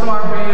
Kumar Bey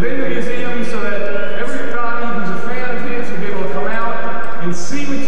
within the museum so that every guy who's a fan of his will be able to come out and see what